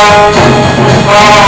Oh.